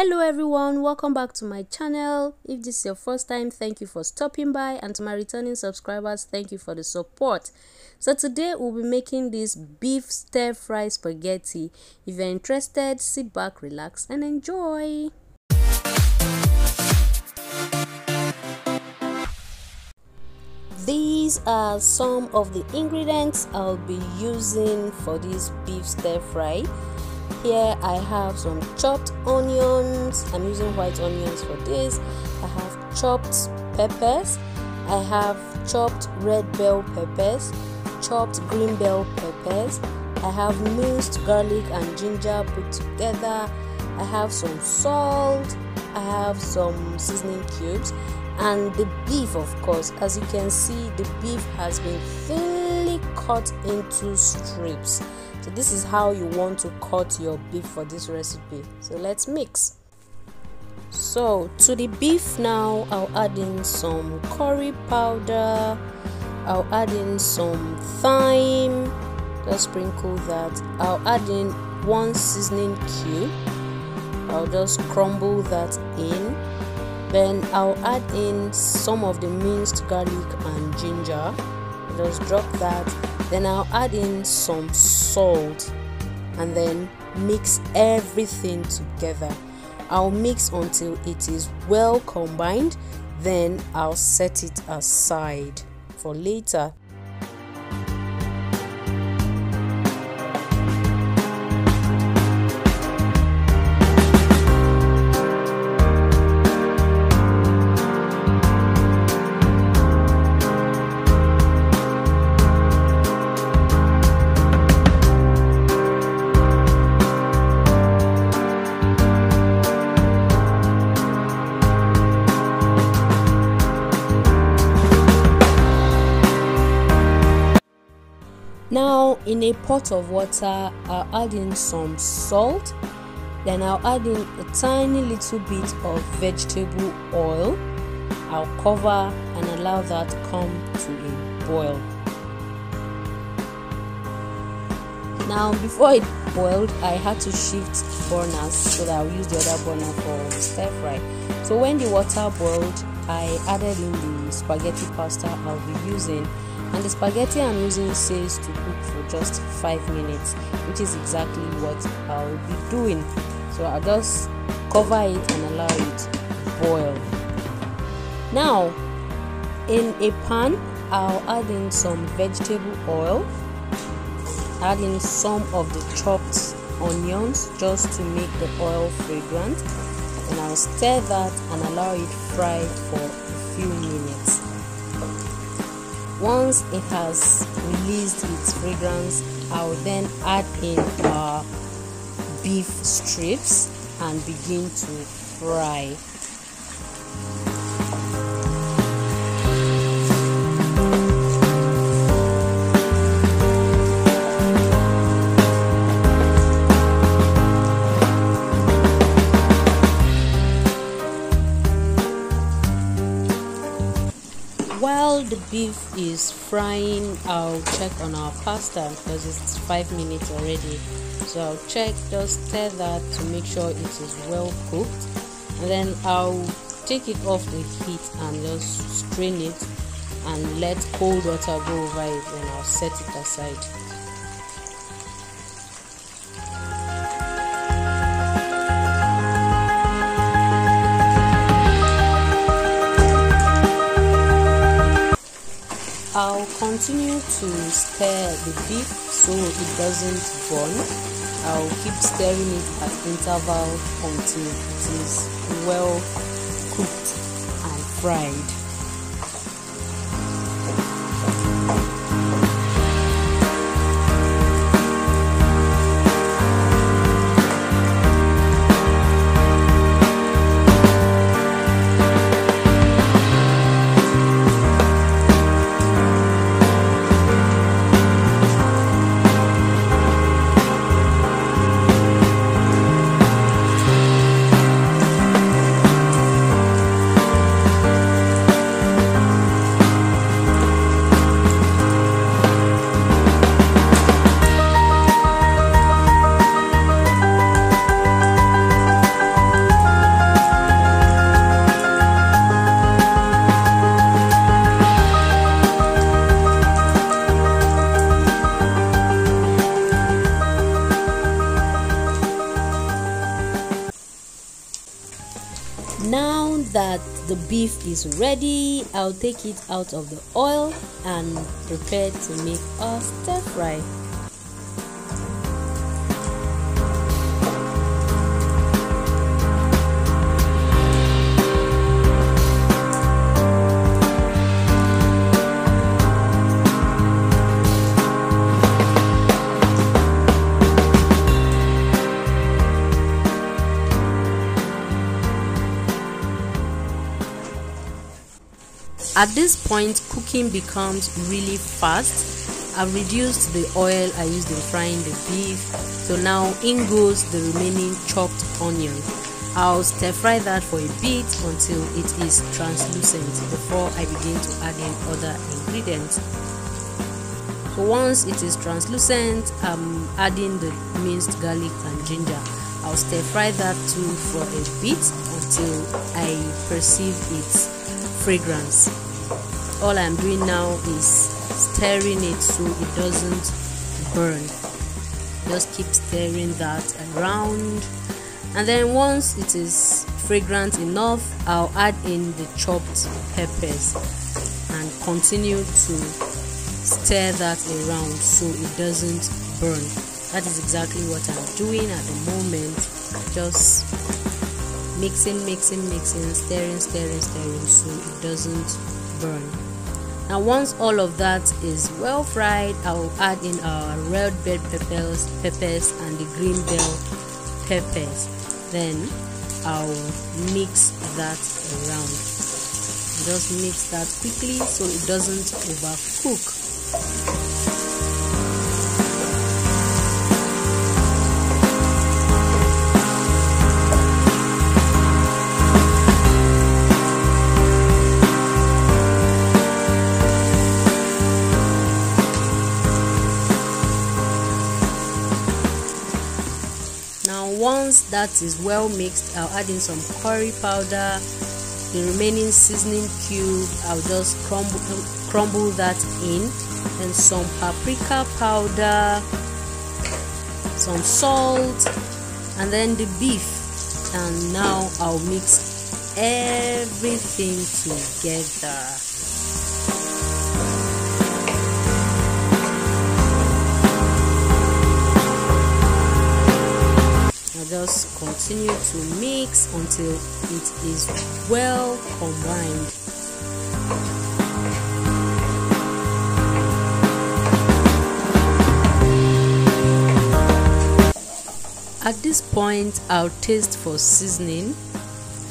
hello everyone. Welcome back to my channel. If this is your first time thank you for stopping by. And to my returning subscribers thank you for the support. So today we'll be making this beef stir fry spaghetti. If you're interested sit back relax and enjoy. These are some of the ingredients i'll be using for this beef stir fry here. I have some chopped onions. I'm using white onions for this. I have chopped peppers. I have chopped red bell peppers chopped green bell peppers. I have minced garlic and ginger put together. I have some salt. I have some seasoning cubes. And the beef of course. As you can see the beef has been thinly cut into strips so this is how you want to cut your beef for this recipe. So let's mix. So to the beef now i'll add in some curry powder. I'll add in some thyme. Just sprinkle that. I'll add in one seasoning cube i'll just crumble that in. Then i'll add in some of the minced garlic and ginger. Just drop that then I'll add in some salt and then mix everything together. I'll mix until it is well combined then I'll set it aside for later in a pot of water i'll add in some salt then i'll add in a tiny little bit of vegetable oil. I'll cover and allow that to come to a boil. Now before it boiled i had to shift burners so that i'll use the other burner for stir fry. So when the water boiled i added in the spaghetti pasta i'll be using and the spaghetti I'm using says to cook for just 5 minutes which is exactly what I'll be doing. So I'll just cover it and allow it to boil. Now in a pan I'll add in some vegetable oil. Add in some of the chopped onions just to make the oil fragrant. And I'll stir that and allow it fry for once it has released its fragrance. I'll then add in our beef strips and begin to fry beef is frying. I'll check on our pasta because it's five minutes already. So i'll check just stir that to make sure it is well cooked. And then i'll take it off the heat and just strain it and let cold water go over it and i'll set it aside continue to stir the beef so it doesn't burn. I'll keep stirring it at interval until it is well cooked and fried. Beef is ready. I'll take it out of the oil and prepare to make a stir fry At this point, cooking becomes really fast. I've reduced the oil I used in frying the beef, so now in goes the remaining chopped onion. I'll stir fry that for a bit until it is translucent before I begin to add in other ingredients. So once it is translucent, I'm adding the minced garlic and ginger. I'll stir fry that too for a bit until I perceive its fragrance all I'm doing now is stirring it so it doesn't burn. Just keep stirring that around. And then once it is fragrant enough I'll add in the chopped peppers and continue to stir that around so it doesn't burn. That is exactly what I'm doing at the moment. Just mixing mixing mixing stirring stirring stirring so it doesn't burn now once all of that is well fried i will add in our red bell peppers peppers and the green bell peppers. Then i'll mix that around. Just mix that quickly so it doesn't overcook that is well mixed. I'll add in some curry powder the remaining seasoning cube i'll just crumble crumble that in and some paprika powder some salt and then the beef. And now i'll mix everything together just continue to mix until it is well combined. At this point i'll taste for seasoning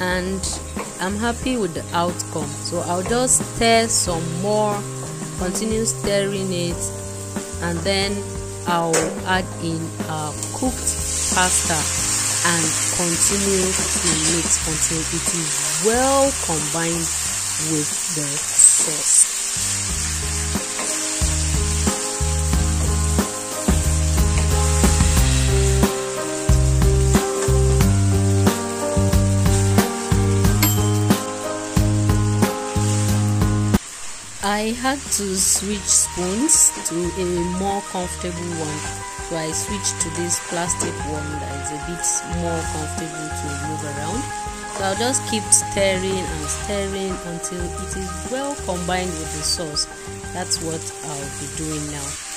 and i'm happy with the outcome. So i'll just stir some more continue stirring it and then i'll add in our cooked and continue to mix until it is well combined with the sauce. I had to switch spoons to a more comfortable one so I switched to this plastic one that is a bit more comfortable to move around. So I'll just keep stirring and stirring until it is well combined with the sauce. That's what I'll be doing now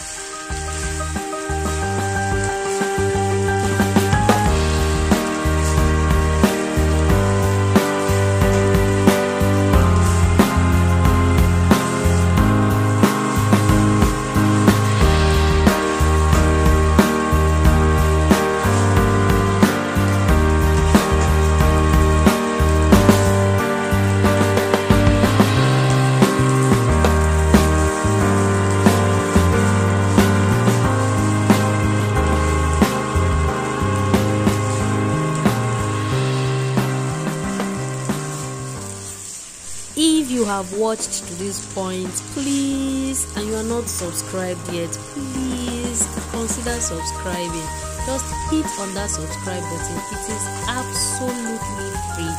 have watched to this point please and you are not subscribed yet please consider subscribing. Just hit on that subscribe button. It is absolutely free.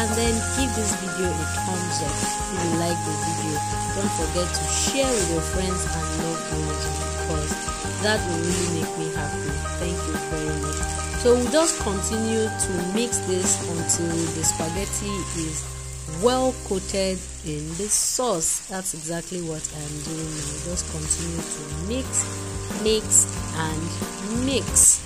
And then give this video a thumbs up. If you like the video don't forget to share with your friends and loved ones because that will really make me happy. Thank you very much. So we'll just continue to mix this until the spaghetti is well coated in the sauce. That's exactly what i'm doing now. Just continue to mix mix and mix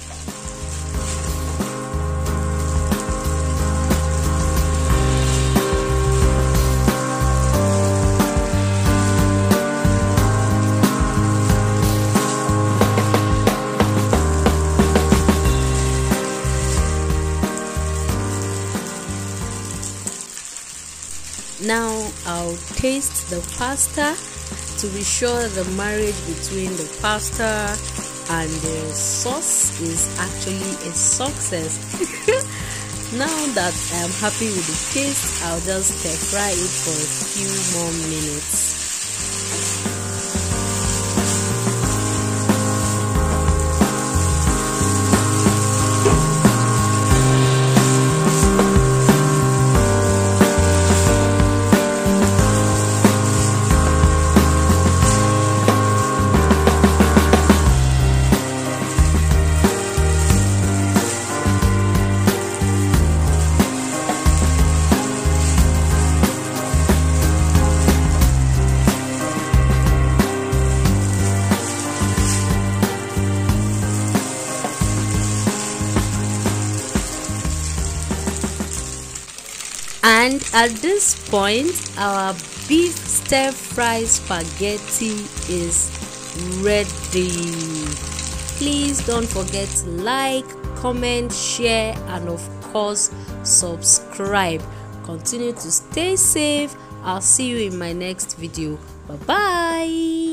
Now I'll taste the pasta to be sure the marriage between the pasta and the sauce is actually a success. now that I'm happy with the taste, I'll just fry it for a few more minutes. And at this point our beef stir fry spaghetti is ready. Please don't forget to like comment share and of course subscribe. Continue to stay safe. I'll see you in my next video. Bye bye